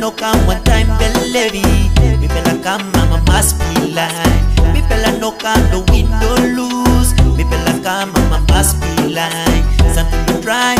no come one time, belly. Me bella come, mama must be lie. Me bella no come, no win, no lose. Me bella come, mama must be lie. Something to try.